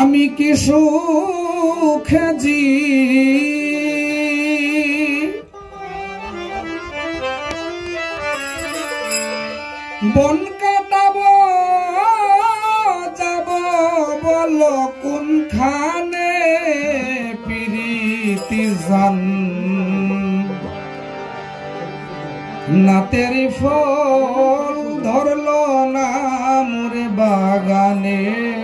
আমি কি সুখ জি? বন কাটাব, যাব বল কোনখানে পিরিতি জান? নাতের ফল ধরল না মোর বাগানে।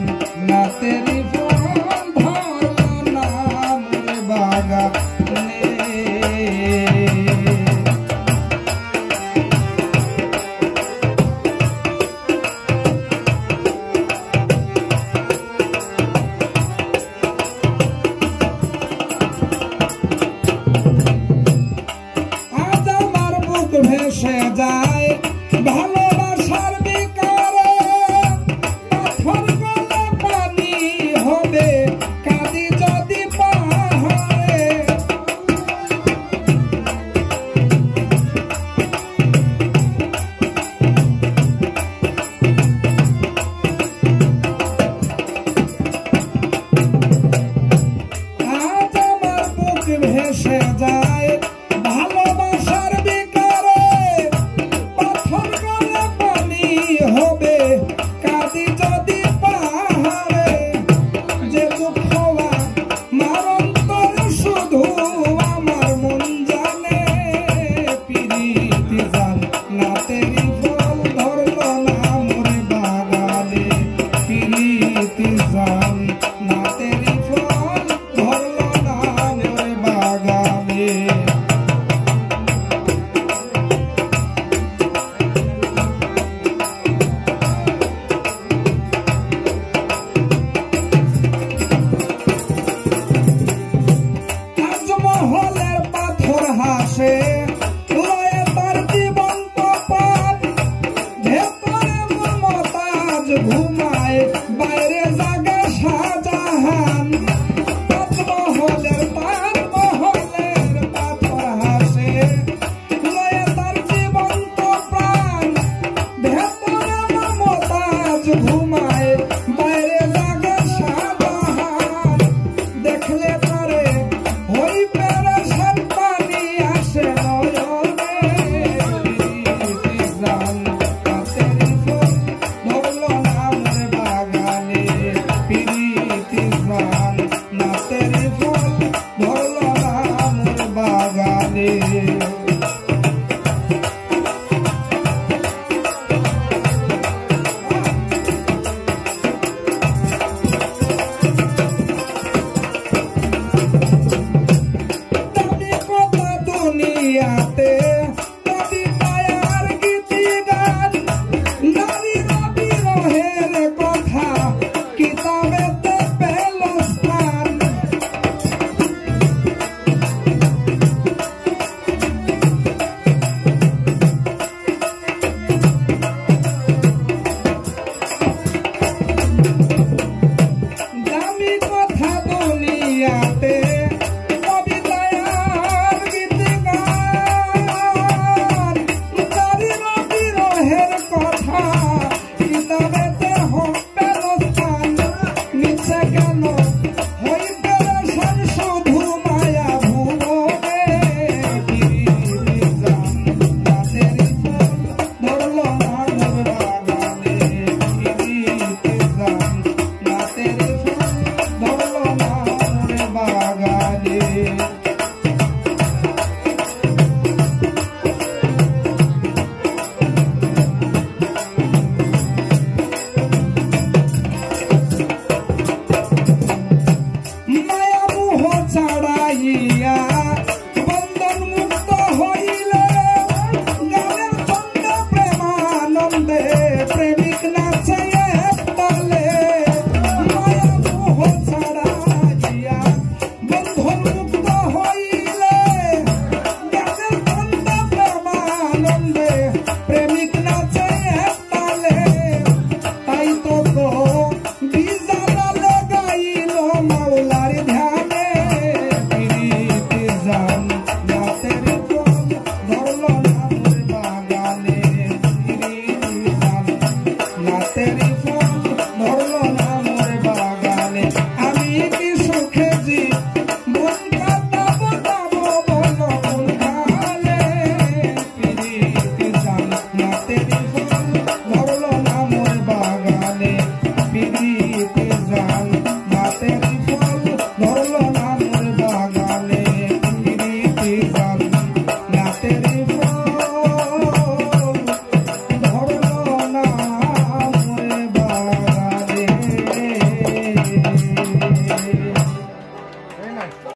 से जाए भला say